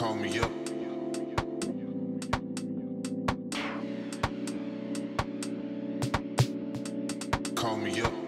Call me up. Call me up.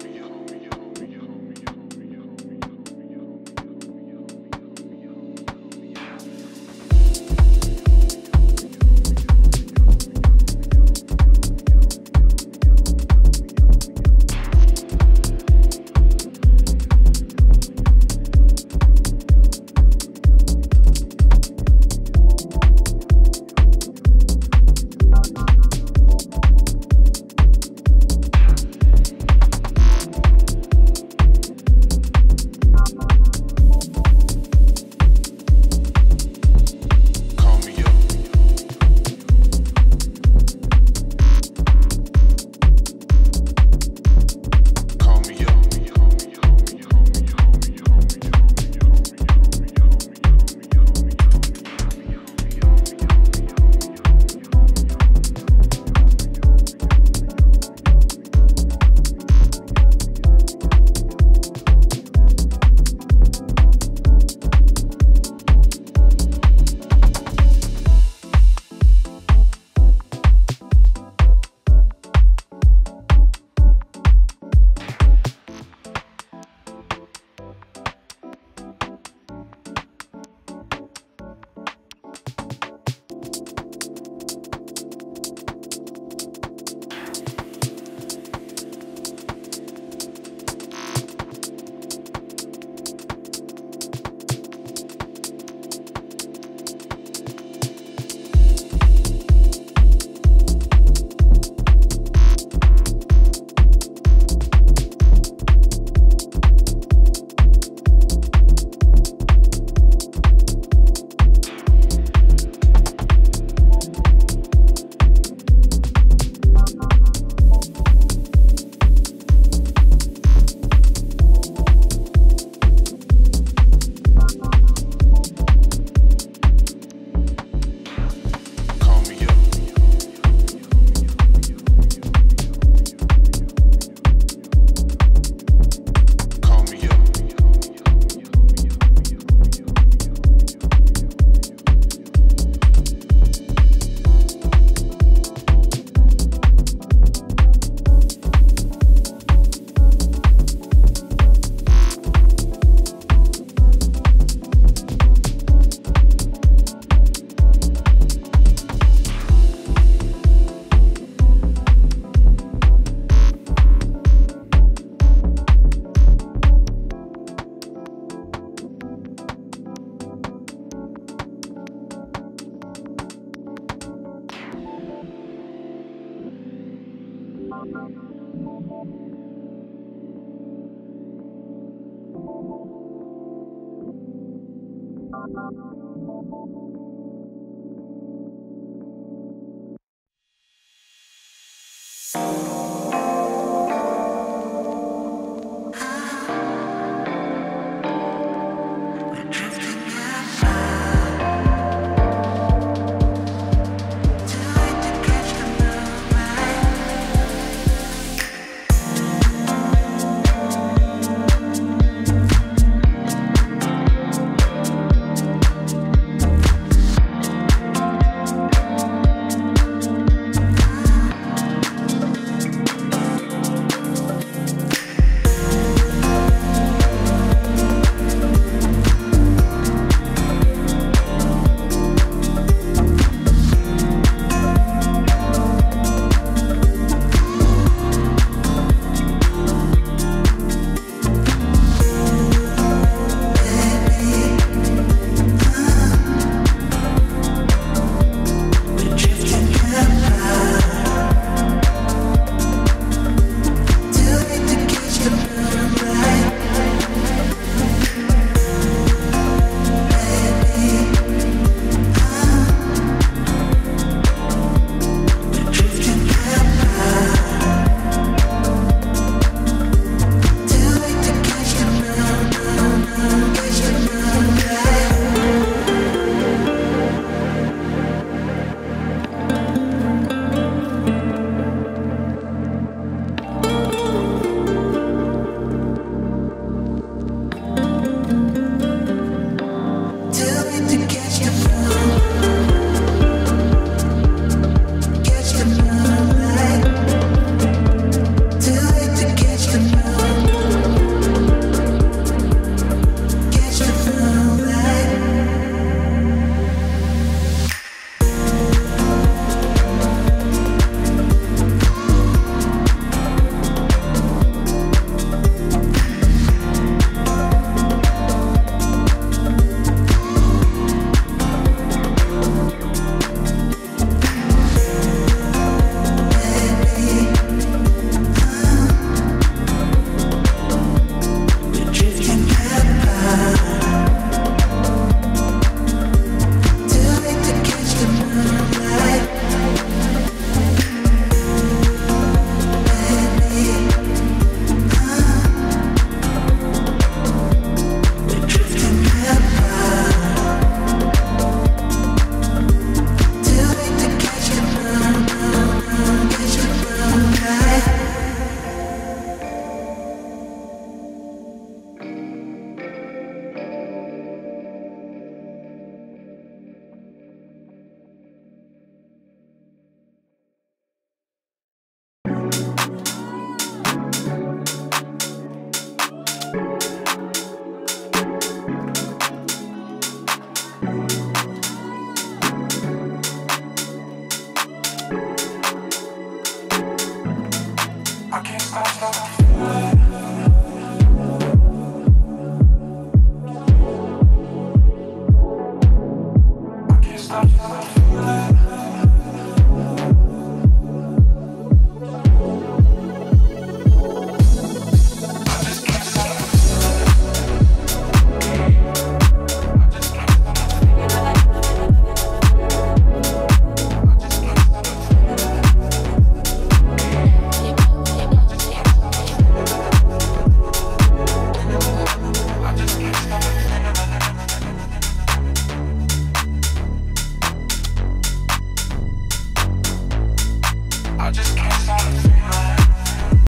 Thank